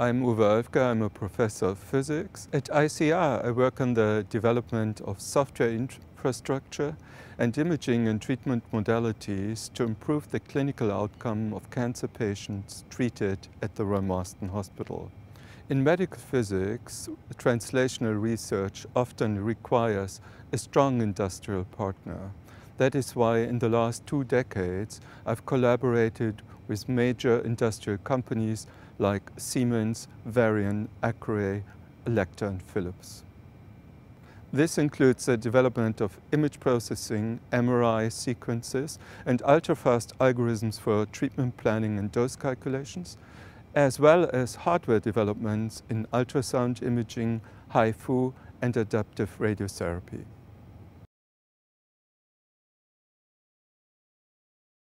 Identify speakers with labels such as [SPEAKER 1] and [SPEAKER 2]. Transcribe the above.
[SPEAKER 1] I'm Uwe Oelfke, I'm a professor of physics. At ICR I work on the development of software infrastructure and imaging and treatment modalities to improve the clinical outcome of cancer patients treated at the Royal Marsden Hospital. In medical physics, translational research often requires a strong industrial partner. That is why in the last two decades I've collaborated with major industrial companies like Siemens, Varian, Accuray, Elekta and Philips. This includes the development of image processing, MRI sequences and ultra-fast algorithms for treatment planning and dose calculations, as well as hardware developments in ultrasound imaging, HIFU and adaptive radiotherapy.